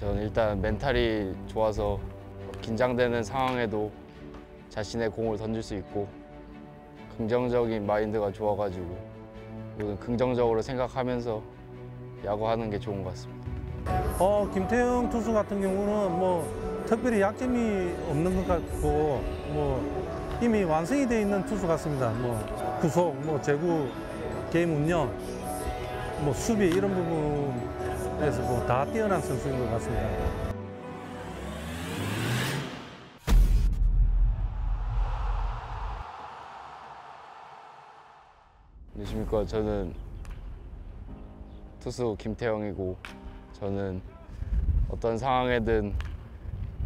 저는 일단 멘탈이 좋아서 긴장되는 상황에도 자신의 공을 던질 수 있고 긍정적인 마인드가 좋아가지고 긍정적으로 생각하면서 야구하는 게 좋은 것 같습니다. 어, 김태형 투수 같은 경우는 뭐 특별히 약점이 없는 것 같고 뭐 이미 완성이 돼 있는 투수 같습니다. 뭐 구속, 뭐 제구, 게임 운영, 뭐 수비 이런 부분 에서 뭐 다 뛰어난 선수인 것 같습니다. 안녕하십니까. 저는 투수 김태형이고 저는 어떤 상황에든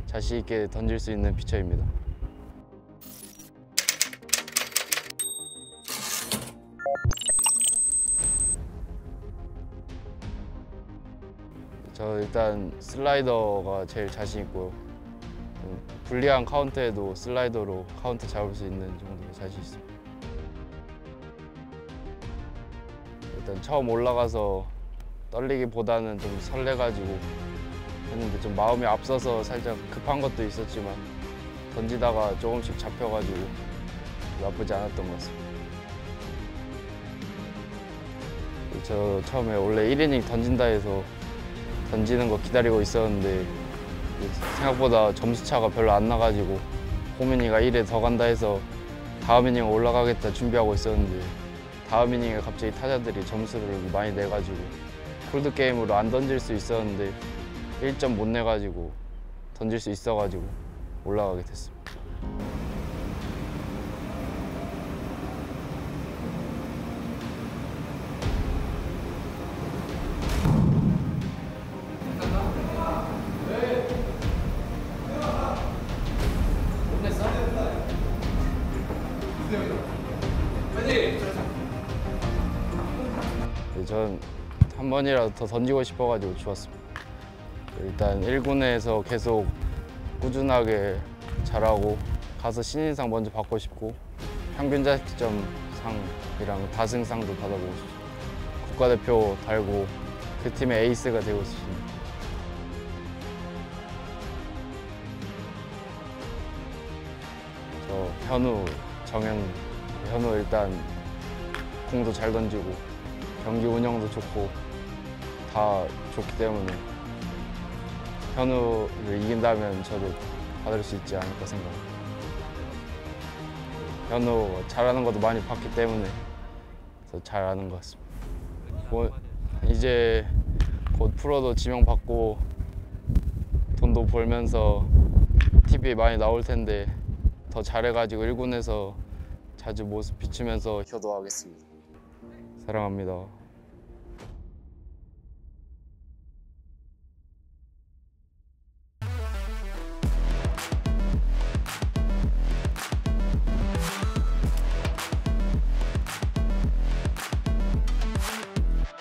자신 있게 던질 수 있는 피처입니다. 저 일단 슬라이더가 제일 자신 있고요. 좀 불리한 카운트에도 슬라이더로 카운트 잡을 수 있는 정도로 자신 있습니다. 일단 처음 올라가서 떨리기보다는 좀 설레가지고 했는데 좀 마음이 앞서서 살짝 급한 것도 있었지만 던지다가 조금씩 잡혀가지고 나쁘지 않았던 것 같습니다. 저 처음에 원래 1이닝 던진다 해서 던지는 거 기다리고 있었는데 생각보다 점수 차가 별로 안 나가지고 호민이가 1에 더 간다 해서 다음 이닝 올라가겠다 준비하고 있었는데 다음 이닝에 갑자기 타자들이 점수를 많이 내가지고 콜드 게임으로 안 던질 수 있었는데 1점 못 내가지고 던질 수 있어가지고 올라가게 됐습니다. 전 한 번이라도 더 던지고 싶어가지고 좋았습니다. 일단 1군에서 계속 꾸준하게 잘하고 가서 신인상 먼저 받고 싶고 평균 자책점 상이랑 다승상도 받아보고 싶습니다. 국가대표 달고 그 팀의 에이스가 되고 싶습니다. 저 현우, 정현, 현우 일단 공도 잘 던지고 경기 운영도 좋고 다 좋기 때문에 현우를 이긴다면 저도 받을 수 있지 않을까 생각합니다. 현우 잘하는 것도 많이 봤기 때문에 더 잘하는 것 같습니다. 뭐 이제 곧 프로도 지명받고 돈도 벌면서 TV에 많이 나올 텐데 더 잘해가지고 1군에서 자주 모습 비추면서 효도하겠습니다. 사랑합니다.